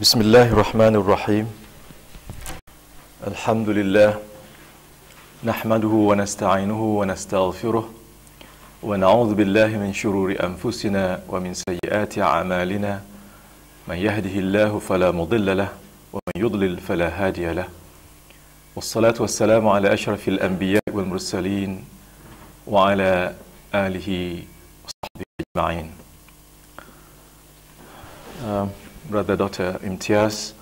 بسم الله الرحمن الرحيم الحمد لله نحمده ونستعينه ونستغفره ونعوذ بالله من شرور أنفسنا ومن سيئات أعمالنا من يهده الله فلا مضل له ومن يضلل فلا هادي له والصلاة والسلام على أشرف الأنبياء والمرسلين وعلى آله وصحبه أجمعين Brother Dr. Imtiaz,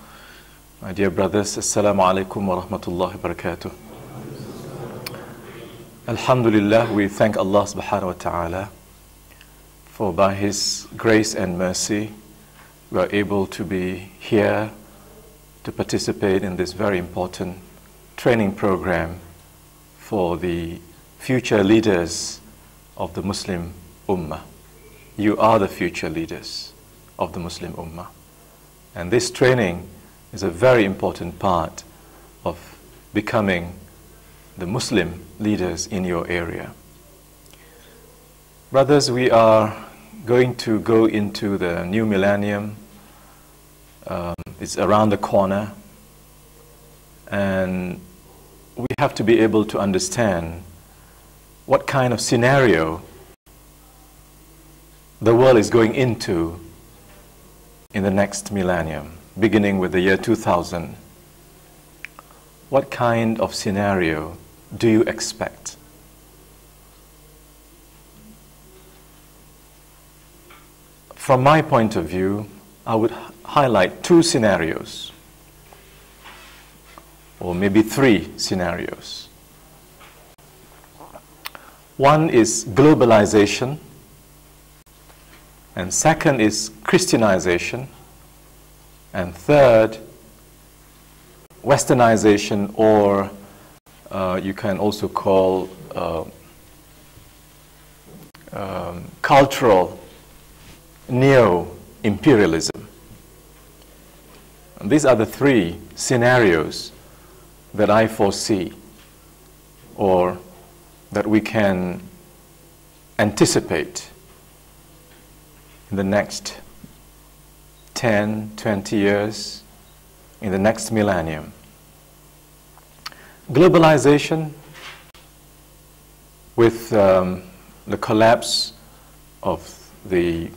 my dear brothers, Assalamu alaikum wa rahmatullahi wa barakatuh. Alhamdulillah, we thank Allah subhanahu wa ta'ala for by His grace and mercy we are able to be here to participate in this very important training program for the future leaders of the Muslim Ummah. You are the future leaders of the Muslim Ummah. And this training is a very important part of becoming the Muslim leaders in your area. Brothers, we are going to go into the new millennium. Um, it's around the corner. And we have to be able to understand what kind of scenario the world is going into in the next millennium, beginning with the year 2000, what kind of scenario do you expect? From my point of view, I would highlight two scenarios, or maybe three scenarios. One is globalization, and second is Christianization. And third, westernization, or uh, you can also call uh, um, cultural neo imperialism. These are the three scenarios that I foresee or that we can anticipate in the next 10, 20 years, in the next millennium. Globalization, with um, the collapse of the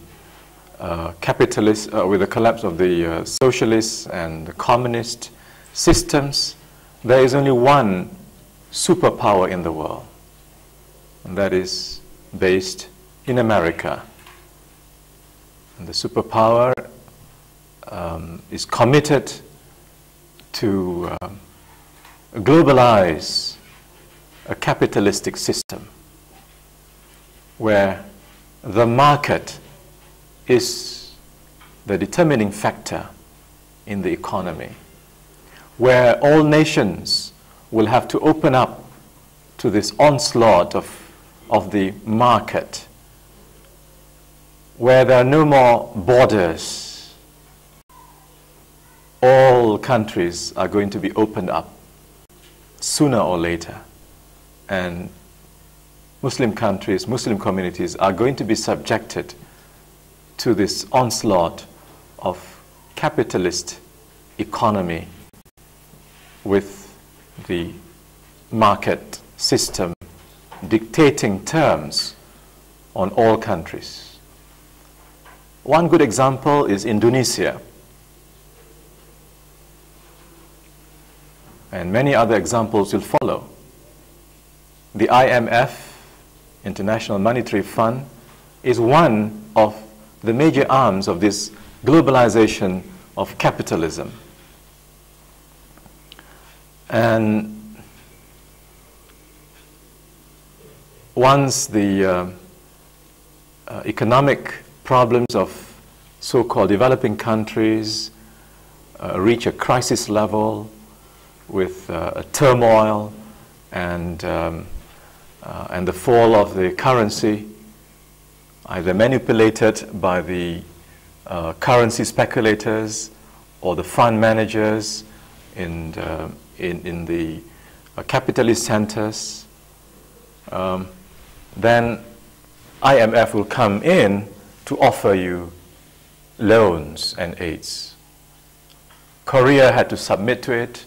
uh, capitalist, uh, with the collapse of the uh, socialist and the communist systems, there is only one superpower in the world, and that is based in America. The superpower um, is committed to uh, globalize a capitalistic system where the market is the determining factor in the economy, where all nations will have to open up to this onslaught of, of the market where there are no more borders, all countries are going to be opened up sooner or later. And Muslim countries, Muslim communities are going to be subjected to this onslaught of capitalist economy with the market system dictating terms on all countries. One good example is Indonesia. And many other examples will follow. The IMF, International Monetary Fund, is one of the major arms of this globalization of capitalism. And once the uh, uh, economic problems of so-called developing countries uh, reach a crisis level with uh, a turmoil and, um, uh, and the fall of the currency, either manipulated by the uh, currency speculators or the fund managers in, uh, in, in the capitalist centers, um, then IMF will come in to offer you loans and aids. Korea had to submit to it.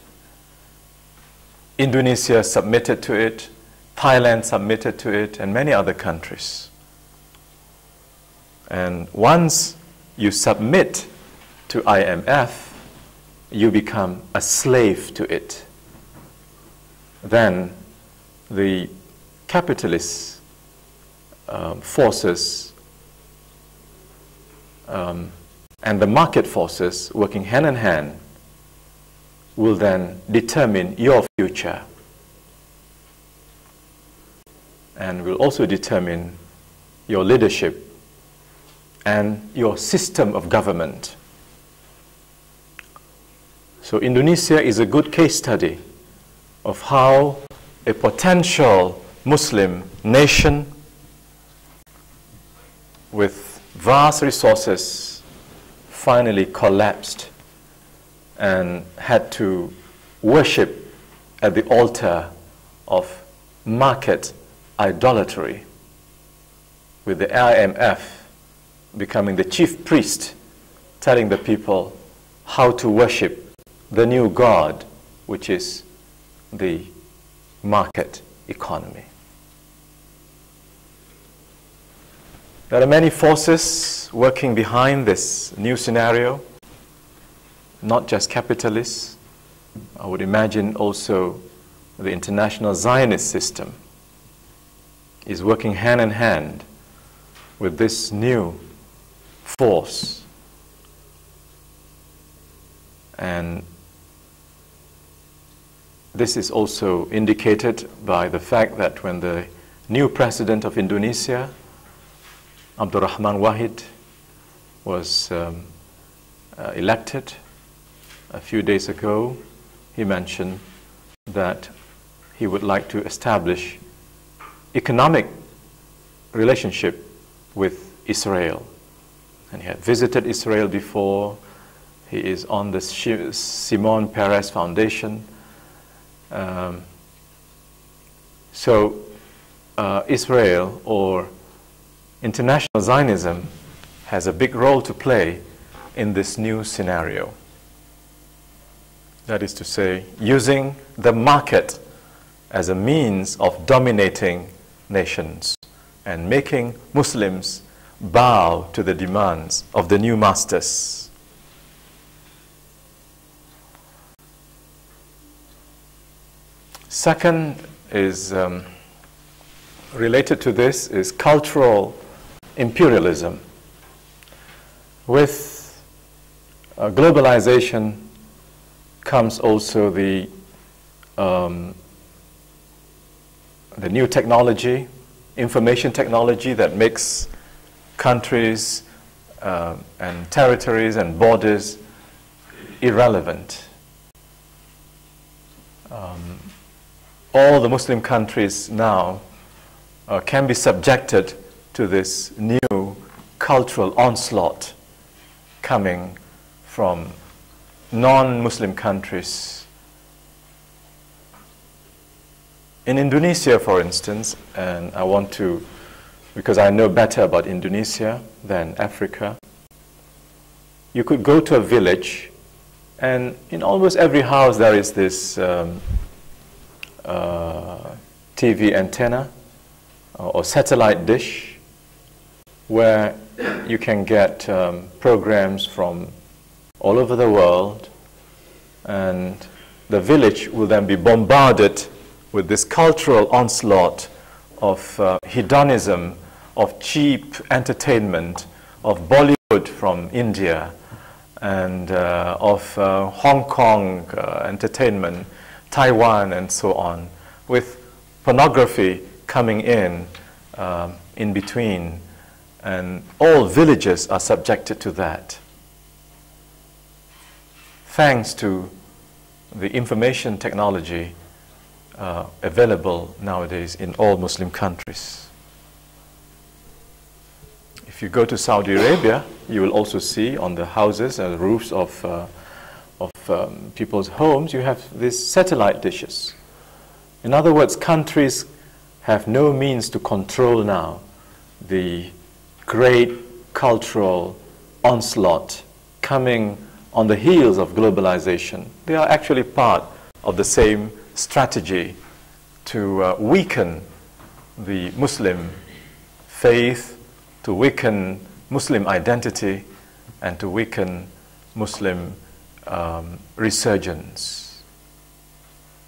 Indonesia submitted to it. Thailand submitted to it, and many other countries. And once you submit to IMF, you become a slave to it. Then the capitalist um, forces um, and the market forces working hand in hand will then determine your future and will also determine your leadership and your system of government. So Indonesia is a good case study of how a potential Muslim nation with vast resources finally collapsed and had to worship at the altar of market idolatry, with the IMF becoming the chief priest, telling the people how to worship the new God, which is the market economy. There are many forces working behind this new scenario, not just capitalists. I would imagine also the international Zionist system is working hand in hand with this new force. And this is also indicated by the fact that when the new president of Indonesia, Abdurrahman Wahid was um, uh, elected a few days ago, he mentioned that he would like to establish economic relationship with Israel. And he had visited Israel before. He is on the Shimon Peres Foundation. Um, so uh, Israel or international Zionism has a big role to play in this new scenario. That is to say, using the market as a means of dominating nations and making Muslims bow to the demands of the new masters. Second is um, related to this is cultural imperialism. With uh, globalization comes also the, um, the new technology, information technology that makes countries uh, and territories and borders irrelevant. Um, all the Muslim countries now uh, can be subjected to this new cultural onslaught coming from non-Muslim countries. In Indonesia, for instance, and I want to, because I know better about Indonesia than Africa, you could go to a village and in almost every house there is this um, uh, TV antenna or satellite dish where you can get um, programs from all over the world and the village will then be bombarded with this cultural onslaught of uh, hedonism, of cheap entertainment, of Bollywood from India, and uh, of uh, Hong Kong uh, entertainment, Taiwan, and so on, with pornography coming in um, in between and all villages are subjected to that. Thanks to the information technology uh, available nowadays in all Muslim countries. If you go to Saudi Arabia, you will also see on the houses and roofs of, uh, of um, people's homes, you have these satellite dishes. In other words, countries have no means to control now the great cultural onslaught coming on the heels of globalization. They are actually part of the same strategy to uh, weaken the Muslim faith, to weaken Muslim identity, and to weaken Muslim um, resurgence.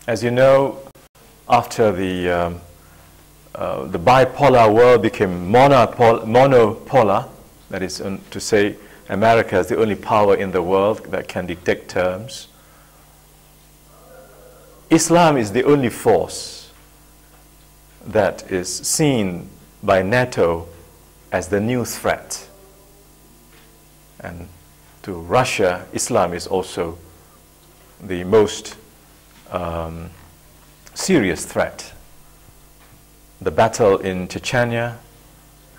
As you know, after the, um, uh, the bipolar world became monopol- monopolar, that is to say, America is the only power in the world that can dictate terms. Islam is the only force that is seen by NATO as the new threat. And to Russia, Islam is also the most um, serious threat. The battle in Chechnya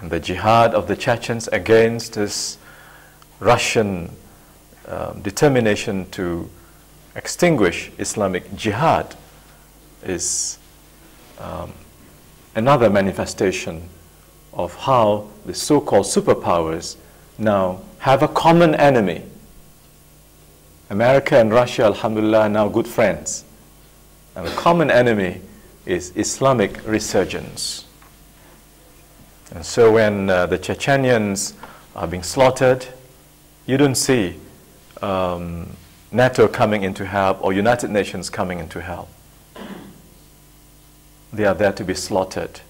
and the jihad of the Chechens against this Russian uh, determination to extinguish Islamic jihad is um, another manifestation of how the so called superpowers now have a common enemy. America and Russia, alhamdulillah, are now good friends. And the common enemy is Islamic resurgence. And so when uh, the Chechenians are being slaughtered, you don't see um, NATO coming in to help or United Nations coming in to help. They are there to be slaughtered.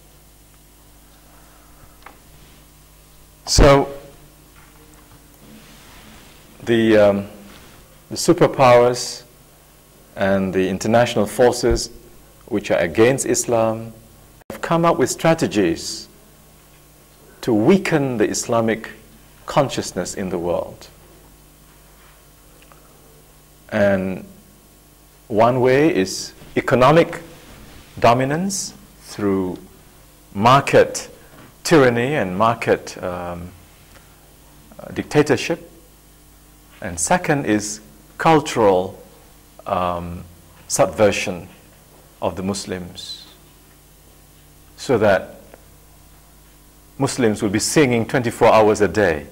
So, the, um, the superpowers and the international forces which are against Islam have come up with strategies to weaken the Islamic consciousness in the world. And one way is economic dominance through market tyranny and market um, dictatorship. And second is cultural um, subversion of the Muslims so that Muslims will be singing 24 hours a day,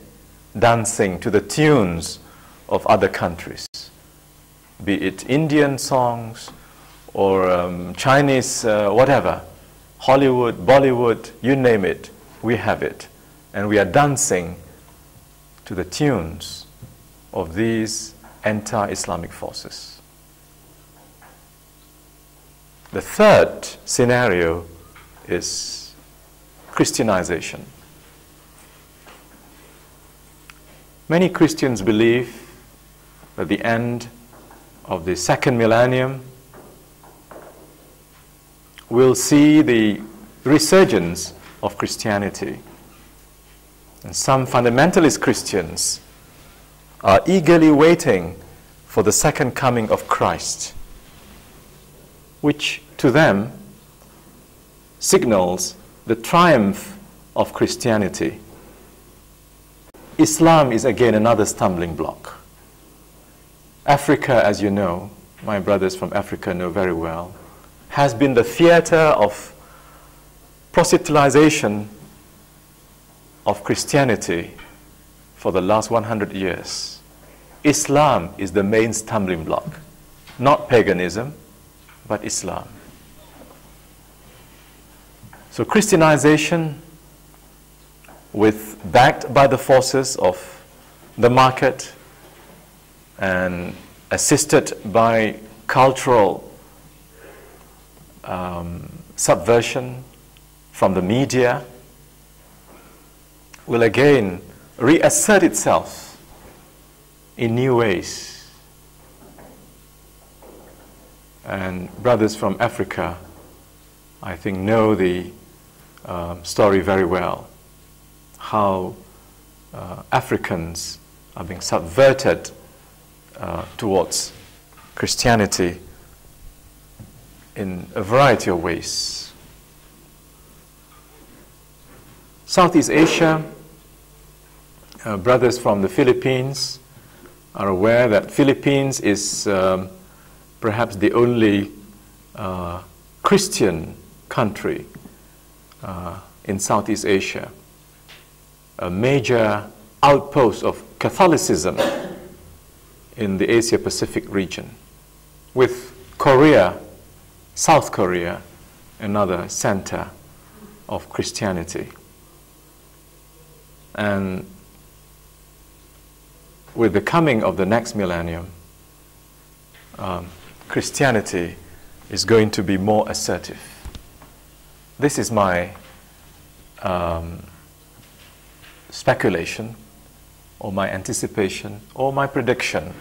dancing to the tunes of other countries, be it Indian songs or um, Chinese, uh, whatever, Hollywood, Bollywood, you name it, we have it. And we are dancing to the tunes of these anti Islamic forces. The third scenario is Christianization. Many Christians believe that the end of the second millennium will see the resurgence of Christianity. And some fundamentalist Christians are eagerly waiting for the second coming of Christ, which to them signals the triumph of Christianity. Islam is again another stumbling block. Africa, as you know, my brothers from Africa know very well, has been the theater of proselytization of Christianity for the last 100 years. Islam is the main stumbling block, not paganism, but Islam. So Christianization with backed by the forces of the market and assisted by cultural um, subversion from the media will again reassert itself in new ways. And brothers from Africa, I think, know the um, story very well. How uh, Africans are being subverted uh, towards Christianity in a variety of ways. Southeast Asia, uh, brothers from the Philippines are aware that Philippines is um, perhaps the only uh, Christian country uh, in Southeast Asia, a major outpost of Catholicism in the Asia Pacific region, with Korea, South Korea, another center of Christianity. And with the coming of the next millennium, um, Christianity is going to be more assertive. This is my um, speculation, or my anticipation, or my prediction.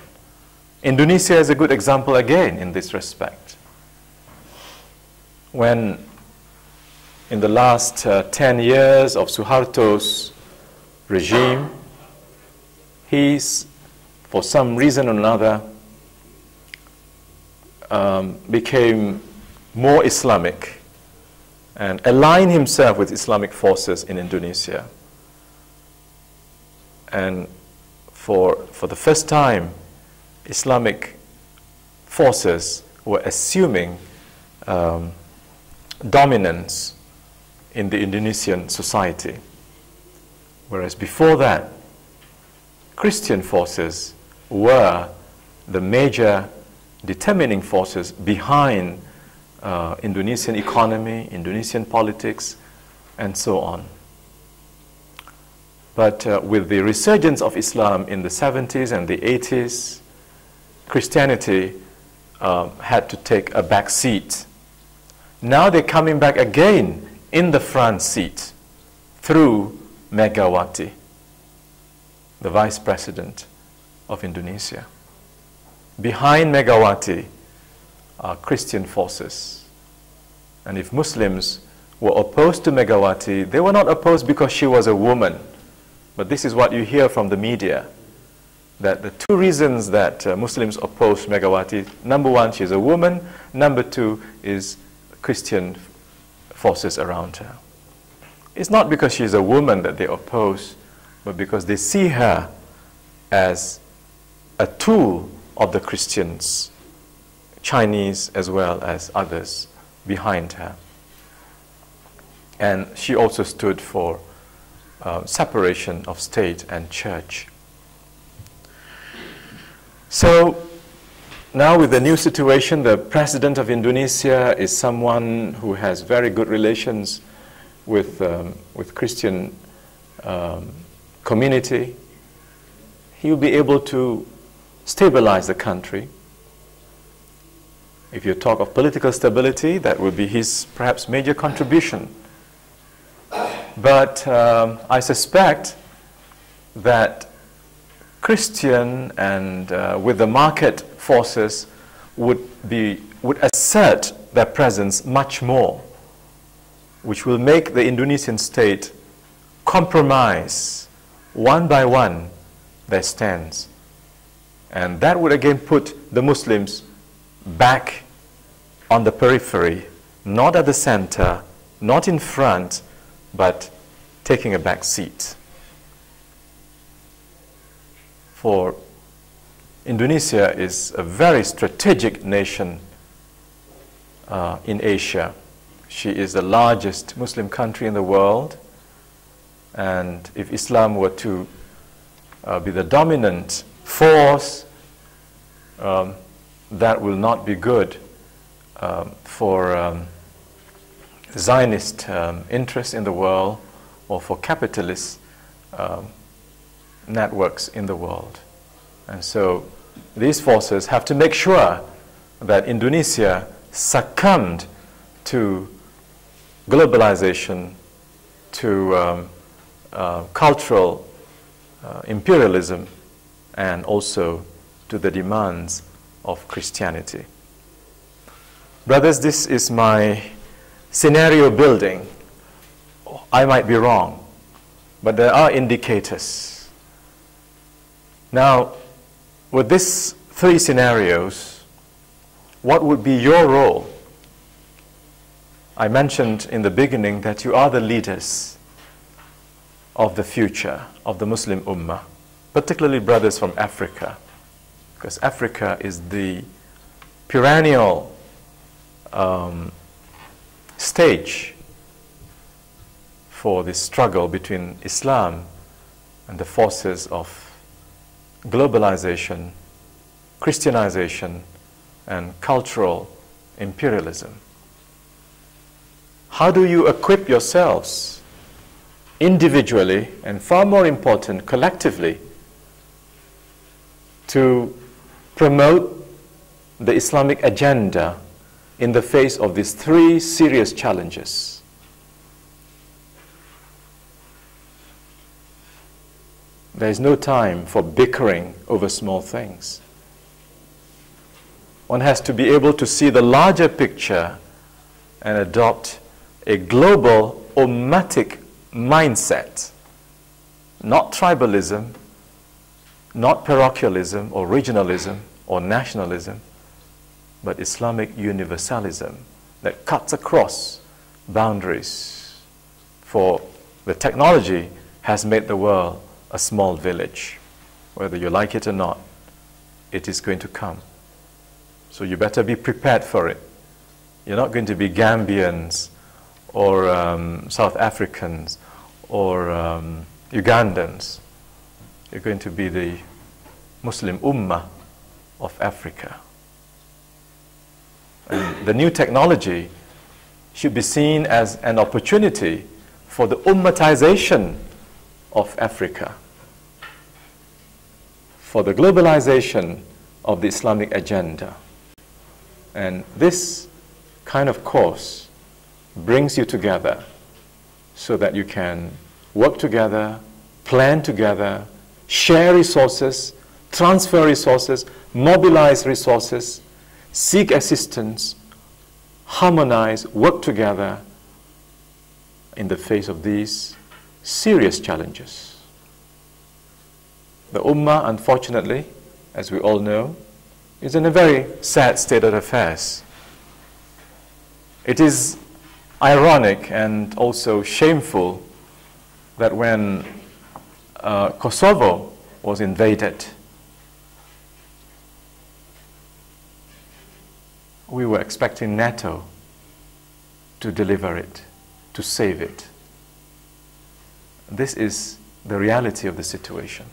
Indonesia is a good example again in this respect. When in the last uh, 10 years of Suharto's regime, he's, for some reason or another, um, became more Islamic and aligned himself with Islamic forces in Indonesia. And for, for the first time, Islamic forces were assuming um, dominance in the Indonesian society. Whereas before that, Christian forces were the major determining forces behind uh, Indonesian economy, Indonesian politics, and so on. But uh, with the resurgence of Islam in the 70s and the 80s, Christianity um, had to take a back seat. Now they're coming back again in the front seat through Megawati, the vice president of Indonesia. Behind Megawati are Christian forces. And if Muslims were opposed to Megawati, they were not opposed because she was a woman. But this is what you hear from the media that the two reasons that uh, Muslims oppose Megawati number one, she's a woman, number two is Christian forces around her. It's not because she's a woman that they oppose, but because they see her as a tool of the Christians, Chinese as well as others behind her. And she also stood for uh, separation of state and church. So now, with the new situation, the president of Indonesia is someone who has very good relations with, um, with Christian um, community. He will be able to stabilize the country. If you talk of political stability, that would be his perhaps major contribution. But um, I suspect that Christian and uh, with the market forces would, be, would assert their presence much more, which will make the Indonesian state compromise one by one their stance. And that would again put the Muslims back on the periphery, not at the center, not in front, but taking a back seat. For Indonesia is a very strategic nation uh, in Asia. She is the largest Muslim country in the world. And if Islam were to uh, be the dominant force, um, that will not be good um, for um, Zionist um, interests in the world or for capitalist um, networks in the world. And so these forces have to make sure that Indonesia succumbed to globalization, to um, uh, cultural uh, imperialism, and also to the demands of Christianity. Brothers, this is my scenario building. I might be wrong, but there are indicators. Now, with these three scenarios, what would be your role? I mentioned in the beginning that you are the leaders of the future of the Muslim Ummah, particularly brothers from Africa, because Africa is the perennial um, stage for the struggle between Islam and the forces of globalization Christianization and cultural imperialism. How do you equip yourselves individually and far more important, collectively, to promote the Islamic agenda in the face of these three serious challenges? There is no time for bickering over small things. One has to be able to see the larger picture and adopt a global ummatic mindset, not tribalism, not parochialism or regionalism or nationalism, but Islamic universalism that cuts across boundaries. For the technology has made the world a small village. Whether you like it or not, it is going to come. So you better be prepared for it. You're not going to be Gambians or um, South Africans or um, Ugandans. You're going to be the Muslim Ummah of Africa. And the new technology should be seen as an opportunity for the ummatization of Africa, for the globalization of the Islamic agenda. And this kind of course brings you together so that you can work together, plan together, share resources, transfer resources, mobilize resources, seek assistance, harmonize, work together in the face of these serious challenges. The Ummah, unfortunately, as we all know, is in a very sad state of affairs. It is ironic and also shameful that when uh, Kosovo was invaded, we were expecting NATO to deliver it, to save it. This is the reality of the situation.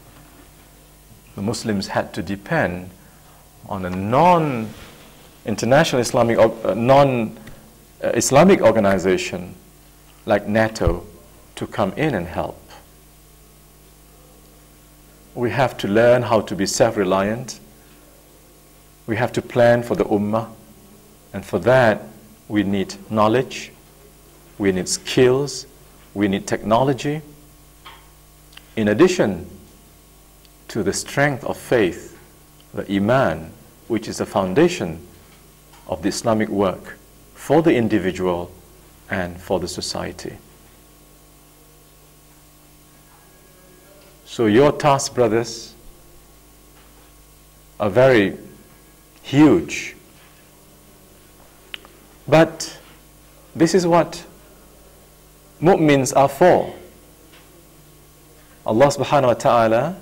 The Muslims had to depend on a non international Islamic, uh, non Islamic organization like NATO to come in and help. We have to learn how to be self reliant. We have to plan for the Ummah. And for that, we need knowledge, we need skills, we need technology. In addition to the strength of faith, the Iman, which is the foundation of the Islamic work for the individual and for the society. So, your task, brothers, are very huge. But this is what mu'mins are for. Allah subhanahu wa ta'ala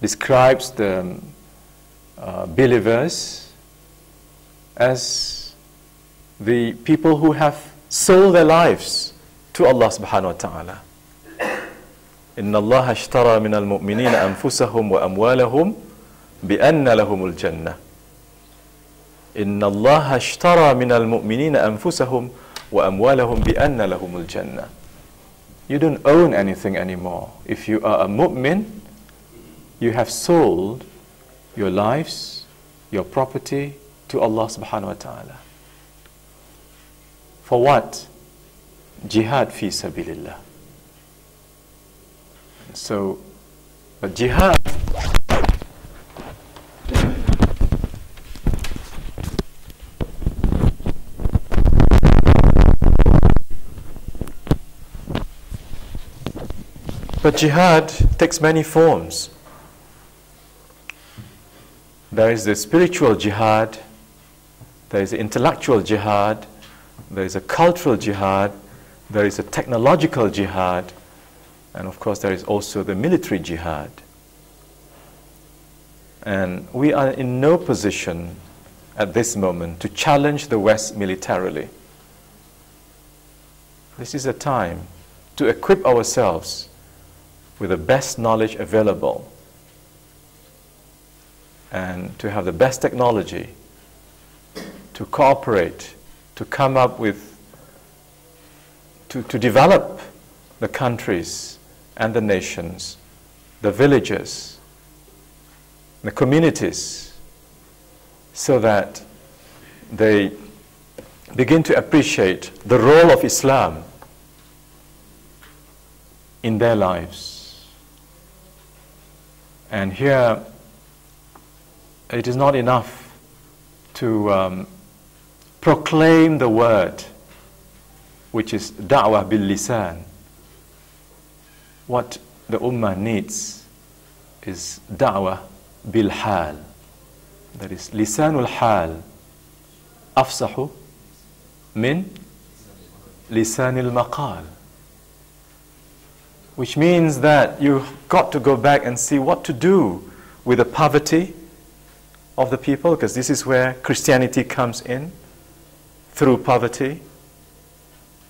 describes the uh, believers as the people who have sold their lives to Allah subhanahu wa ta'ala. إن الله اشترى من المؤمنين أنفسهم وأموالهم بأن لهم الجنة إن الله اشترى من المؤمنين أنفسهم وأموالهم بأن لهم الجنة You don't own anything anymore. If you are a mu'min, you have sold your lives, your property to Allah subhanahu wa ta'ala. For what? Jihad fi sabilillah. So, jihad But jihad takes many forms. There is the spiritual jihad, there is the intellectual jihad, there is a cultural jihad, there is a technological jihad, and of course, there is also the military jihad. And we are in no position at this moment to challenge the West militarily. This is a time to equip ourselves with the best knowledge available and to have the best technology to cooperate, to come up with, to, to develop the countries and the nations, the villages, the communities, so that they begin to appreciate the role of Islam in their lives. And here, it is not enough to um, proclaim the word, which is da'wah bil lisan. What the ummah needs is da'wah bil hal. That is lisanul hal afsahu min lisanil maqal. Which means that you've got to go back and see what to do with the poverty of the people, because this is where Christianity comes in through poverty.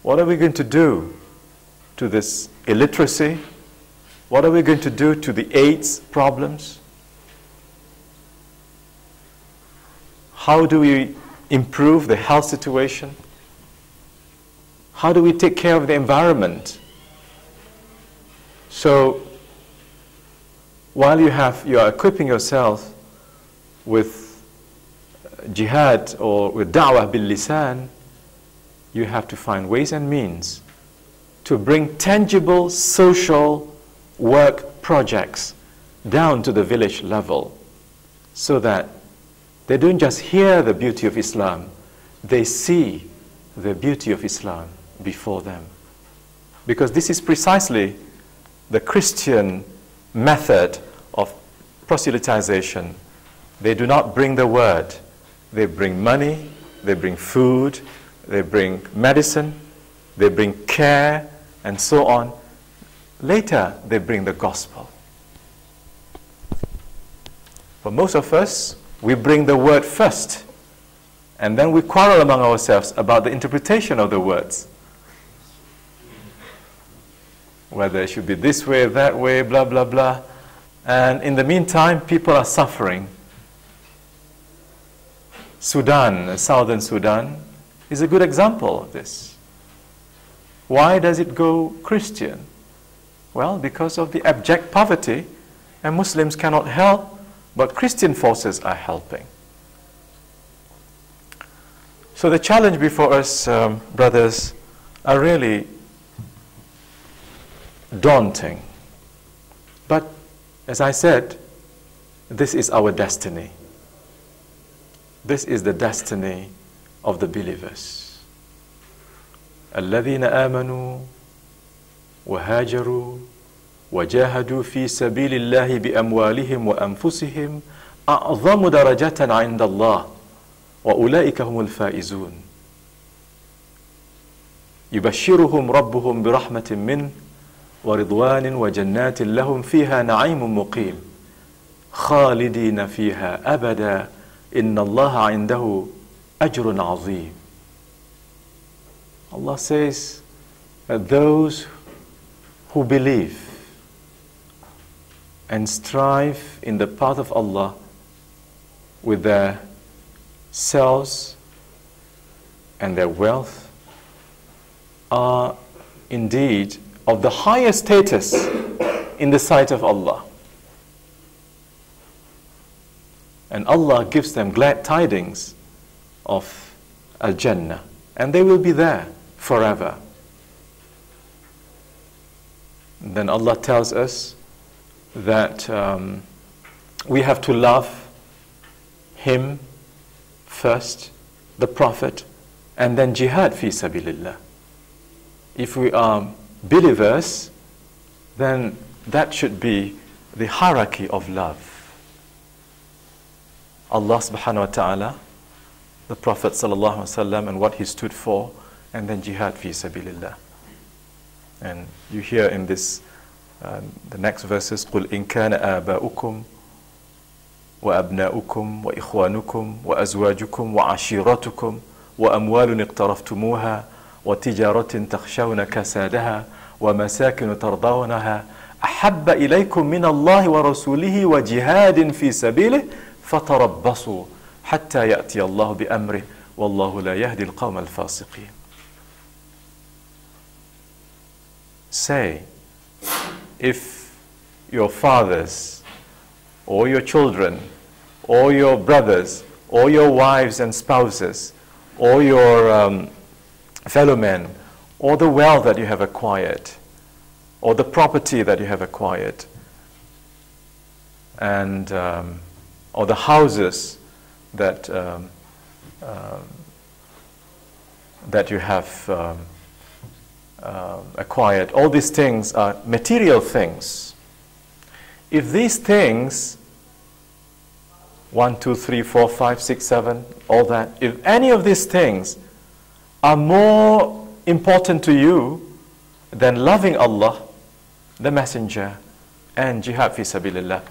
What are we going to do to this illiteracy? What are we going to do to the AIDS problems? How do we improve the health situation? How do we take care of the environment? So, while you have you are equipping yourself with uh, jihad or with da'wah bil lisan, you have to find ways and means to bring tangible social work projects down to the village level so that they don't just hear the beauty of Islam, they see the beauty of Islam before them. Because this is precisely the Christian method of proselytization. They do not bring the word, they bring money, they bring food, they bring medicine, they bring care, and so on. Later, they bring the gospel. For most of us, we bring the word first, and then we quarrel among ourselves about the interpretation of the words. Whether it should be this way, that way, blah, blah, blah. And in the meantime, people are suffering. Sudan, southern Sudan, is a good example of this. Why does it go Christian? Well, because of the abject poverty, and Muslims cannot help, but Christian forces are helping. So the challenge before us, um, brothers, are really daunting. But as I said, this is our destiny. This is the destiny of the believers. الذين آمنوا وهاجروا وجاهدوا في سبيل الله بأموالهم وأنفسهم أعظم درجة عند الله وأولئك هم الفائزون. يبشرهم ربهم برحمة منه ورضوان وجنات لهم فيها نعيم مقيم خالدين فيها أبدا. إن الله عنده أجر عظيم. Allah says that those who believe and strive in the path of Allah with their selves and their wealth are indeed of the highest status in the sight of Allah. And Allah gives them glad tidings of Al Jannah, and they will be there forever. Then Allah tells us that um, we have to love Him first, the Prophet, and then jihad fi sabilillah. If we are believers, then that should be the hierarchy of love. Allah subhanahu wa ta'ala, the Prophet sallallahu alaihi wasallam and what he stood for, and then jihad fi sabilillah. And you hear in this, uh, the next verses, قُلْ إِن كَانَ آبَاؤُكُمْ وأبناؤكم وإخوانكم وأزواجكم وعشيرتكم وأموال اقترفتموها وتجارة تخشون كسادها ومساكن ترضونها أحب إليكم من الله ورسوله وجهاد في سبيله فَتَرَبَّصُوا حَتَّى يَأْتِيَ اللَّهُ بِأَمْرِهِ وَاللَّهُ لَا يَهْدِي الْقَوْمَ الْفَاسِقِينَ Say, if your fathers or your children or your brothers or your wives and spouses or your um, fellow men or the wealth that you have acquired or the property that you have acquired and um, or the houses that um, um that you have um, uh, acquired all these things are material things if these things one, two, three, four, five, six, seven, all that, if any of these things are more important to you than loving Allah, the Messenger, and jihad fi sabilillah,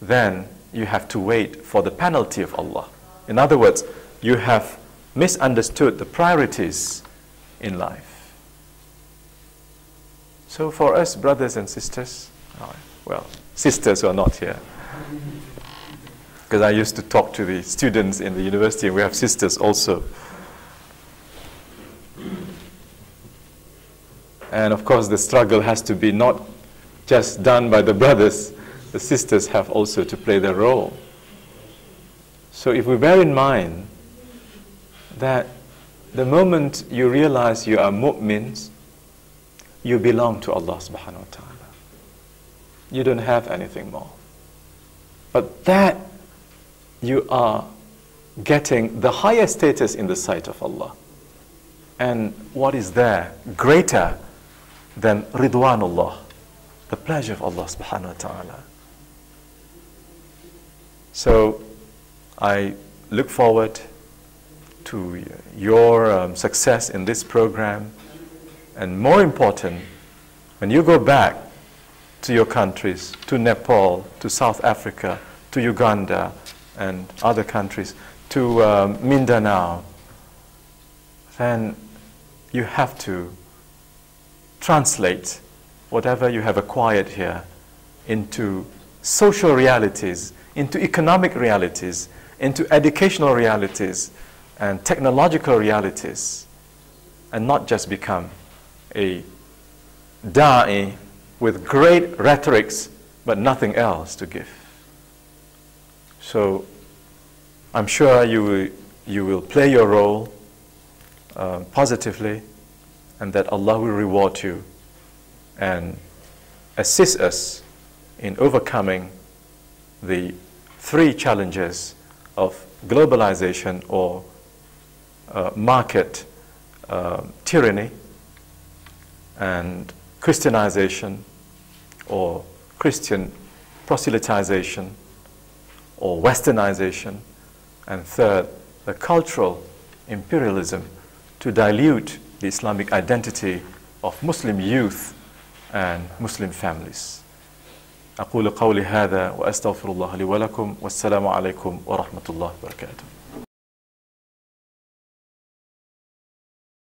then you have to wait for the penalty of Allah. In other words, you have misunderstood the priorities in life. So for us, brothers and sisters, oh, well, sisters who are not here, because I used to talk to the students in the university, and we have sisters also. And of course, the struggle has to be not just done by the brothers, the sisters have also to play their role. So if we bear in mind that the moment you realize you are mu'mins, you belong to Allah subhanahu wa ta'ala. You don't have anything more. But that you are getting the highest status in the sight of Allah. And what is there greater than Ridwanullah, the pleasure of Allah subhanahu wa ta'ala. So I look forward to your um, success in this program. And more important, when you go back to your countries, to Nepal, to South Africa, to Uganda, and other countries, to um, Mindanao, then you have to translate whatever you have acquired here into social realities, into economic realities, into educational realities, and technological realities, and not just become a da'i with great rhetorics but nothing else to give. So I'm sure you will, you will play your role uh, positively and that Allah will reward you and assist us in overcoming the three challenges of globalization or uh, market uh, tyranny and Christianization or Christian proselytization or westernization, and third, the cultural imperialism to dilute the Islamic identity of Muslim youth and Muslim families. أقول قولي هذا وأستغفر الله لي ولكم والسلام عليكم ورحمة الله وبركاته